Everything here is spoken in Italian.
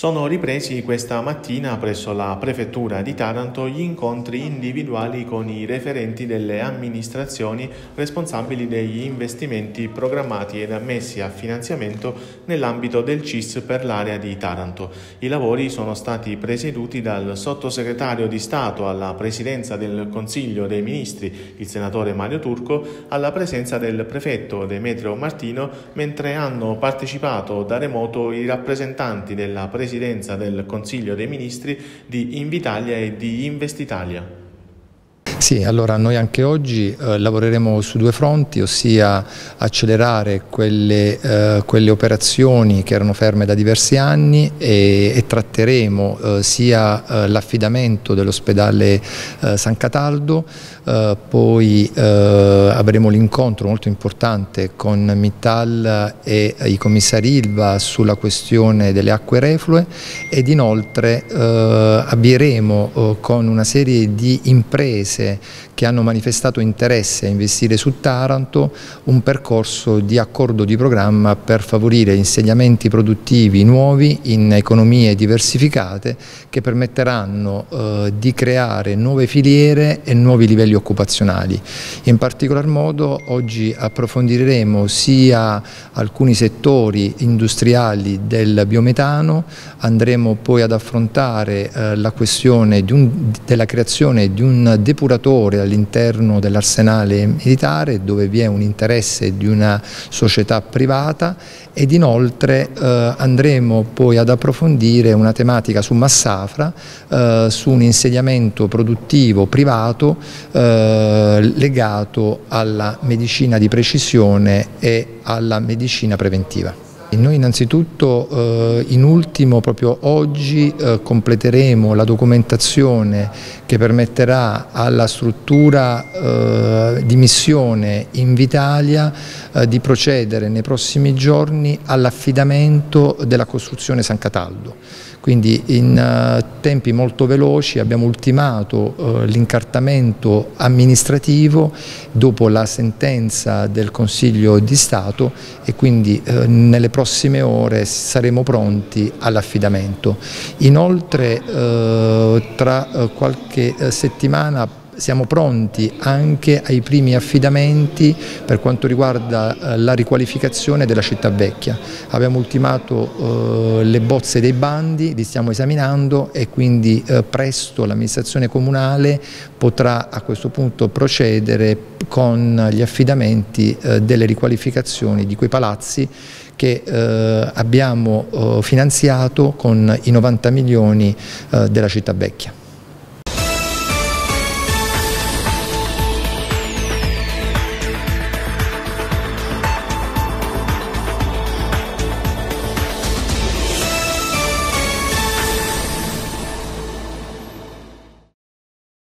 Sono ripresi questa mattina presso la Prefettura di Taranto gli incontri individuali con i referenti delle amministrazioni responsabili degli investimenti programmati ed ammessi a finanziamento nell'ambito del CIS per l'area di Taranto. I lavori sono stati presieduti dal sottosegretario di Stato alla Presidenza del Consiglio dei Ministri, il senatore Mario Turco, alla presenza del prefetto Demetrio Martino, mentre hanno partecipato da remoto i rappresentanti della Presidenza presidenza del Consiglio dei Ministri di Invitalia e di Investitalia. Sì, allora noi anche oggi eh, lavoreremo su due fronti, ossia accelerare quelle, eh, quelle, operazioni che erano ferme da diversi anni e, e tratteremo eh, sia eh, l'affidamento dell'ospedale eh, San Cataldo, eh, poi avremo l'incontro molto importante con Mittal e i commissari Ilva sulla questione delle acque reflue ed inoltre avvieremo con una serie di imprese che hanno manifestato interesse a investire su Taranto un percorso di accordo di programma per favorire insediamenti produttivi nuovi in economie diversificate che permetteranno eh, di creare nuove filiere e nuovi livelli occupazionali. In particolar modo oggi approfondiremo sia alcuni settori industriali del biometano, andremo poi ad affrontare eh, la questione un, della creazione di un depuratore operatore all'interno dell'arsenale militare dove vi è un interesse di una società privata ed inoltre eh, andremo poi ad approfondire una tematica su Massafra, eh, su un insediamento produttivo privato eh, legato alla medicina di precisione e alla medicina preventiva. Noi innanzitutto eh, in ultimo proprio oggi eh, completeremo la documentazione che permetterà alla struttura eh, di missione Invitalia eh, di procedere nei prossimi giorni all'affidamento della costruzione San Cataldo. Quindi in uh, tempi molto veloci abbiamo ultimato uh, l'incartamento amministrativo dopo la sentenza del Consiglio di Stato e quindi nelle prossime ore saremo pronti all'affidamento. Inoltre tra qualche settimana siamo pronti anche ai primi affidamenti per quanto riguarda eh, la riqualificazione della città vecchia. Abbiamo ultimato eh, le bozze dei bandi, li stiamo esaminando e quindi eh, presto l'amministrazione comunale potrà a questo punto procedere con gli affidamenti eh, delle riqualificazioni di quei palazzi che eh, abbiamo eh, finanziato con i 90 milioni della città vecchia.